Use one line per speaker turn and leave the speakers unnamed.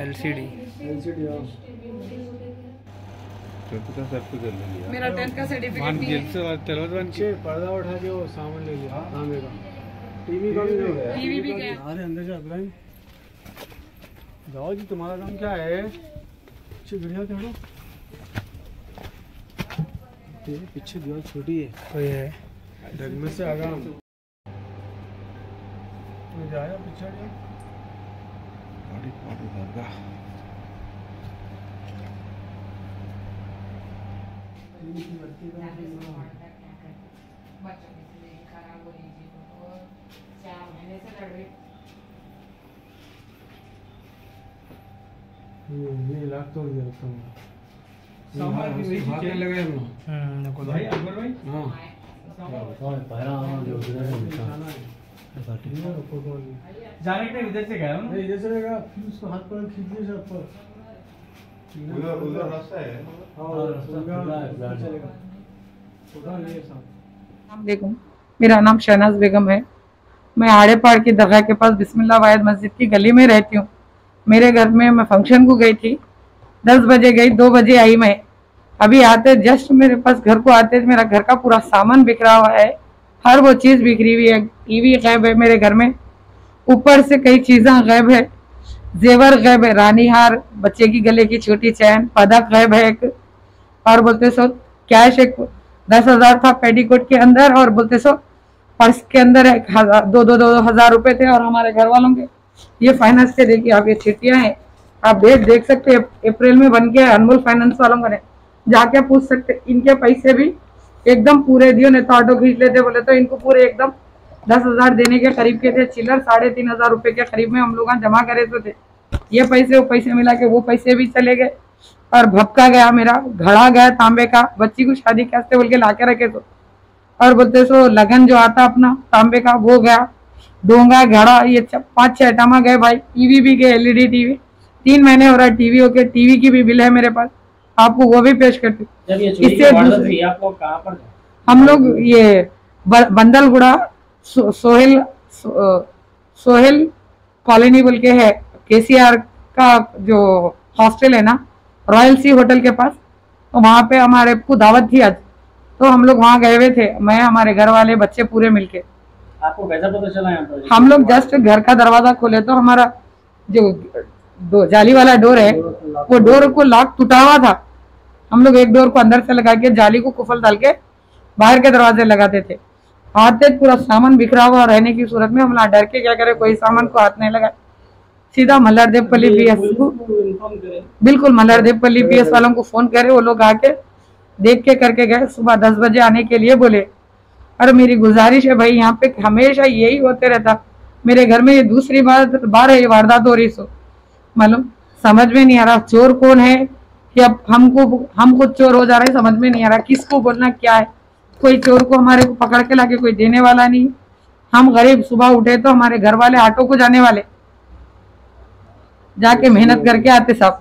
LCD
हाँ।
LCD
मेरा tenth का सर्टिफिकेट नहीं है।
के पर्दा उठा के वो सामान ले लिया। टीवी का भी हो। गया
टीवी भी गया
अरे अंदर जा जाओ जी तुम्हारा काम क्या है? पीछे दीवार छोटी है।
तो ये ढंग
में से आगाम तो जाया पीछे। गाड़ी पानी महँगा बच्चों की खराब हो
रही थी। वो
चार महीने
से लड़
रही ये
ये लाख
तो दिया रखता
हूँ
सामान की वही चीज़ लगा है।
ना
भाई अकबर भाई हाँ,
हाँ। सामान पहला जो उधर है।
मेरा नाम शहनाज बेगम है। मैं आड़े पहाड़ की दरगाह के पास बिस्मिल्ला वायद मस्जिद की गली में रहती हूँ। मेरे घर में मैं फ़ंक्शन को गई थी। दस बजे गई दो बजे आई मैं। अभी आते जस्ट मेरे पास घर को आते मेरा घर का पूरा सामान बिखरा हुआ है। हर वो चीज़ बिखरी हुई है टीवी गैब है मेरे घर में। ऊपर से कई चीज़ें गैब है। जेवर गैब है रानी हार बच्चे की गले की छोटी चैन पदक गैब है एक। और बोलते सो, कैश एक दस हज़ार था पेटीकोट के अंदर और बोलते सो, पर्स के अंदर एक हज़ार, दो दो दो हज़ार रुपए थे और हमारे घर वालों के। ये फाइनेंस के देखिए आप ये चिट्ठियाँ हैं, आप डेट देख सकते अप्रैल में बन के अनमोल फाइनेंस वालों का जाके पूछ सकते इनके पैसे भी एकदम पूरे दियो, नहीं तो ऑटो खींच लेते, बोले तो इनको पूरे एकदम दस हज़ार देने के करीब के थे चिल्लर साढ़े तीन हज़ार रुपए के करीब में हम लोग जमा करे तो थे। ये पैसे, वो पैसे मिला के वो पैसे भी चले गए और भपका गया मेरा, घड़ा गया तांबे का, बच्ची को शादी कैसे बोल के ला के रखे तो। और बोलते, सो, लगन जो आता अपना तांबे का, वो गया, डोंगा, घड़ा, ये पाँच छह आइटमा गए भाई, टीवी भी गए, एलईडी टीवी। तीन महीने हो रहा है टीवी होके, टीवी की भी बिल है मेरे पास। आपको वो भी पेश करती इससे हम लोग ये बंदलगुड़ा सो, सोहेल सो, सोहेल कॉलोनी बोल के है। केसीआर का जो हॉस्टल है ना रॉयल सी होटल के पास तो वहाँ पे हमारे को दावत थी आज। तो हम लोग वहाँ गए हुए थे मैं हमारे घर वाले बच्चे पूरे मिलके।
आपको कैसा पता चला यहाँ पर?
हम लोग जस्ट घर का दरवाज़ा खोले तो हमारा जो दो जाली वाला डोर है वो डोर को लॉक टूटा हुआ था। हम लोग एक डोर को अंदर से लगा के जाली को कुफल डाल के बाहर के दरवाजे लगाते थे। आते पूरा सामान बिखरा हुआ रहने की सूरत में हम ना डर के क्या करे कोई सामान को हाथ नहीं लगा। सीधा मल्हार देवपल्ली पी
एस को
बिल्कुल मल्हार देवपल्ली पी एस वालों को फ़ोन करे वो लोग आके देख के करके गए। सुबह दस बजे आने के लिए बोले अरे मेरी गुजारिश है भाई यहाँ पे हमेशा यही होते रहता। मेरे घर में ये दूसरी बार बार है ये वारदात हो रही सो। मालूम? समझ में नहीं आ रहा चोर कौन है? कि अब हमको हम खुद चोर हो जा रहे समझ में नहीं आ रहा किसको बोलना क्या है। कोई चोर को हमारे को पकड़ के लाके कोई देने वाला नहीं। हम गरीब सुबह उठे तो हमारे घर वाले ऑटो को जाने वाले। जाके मेहनत करके आते सब।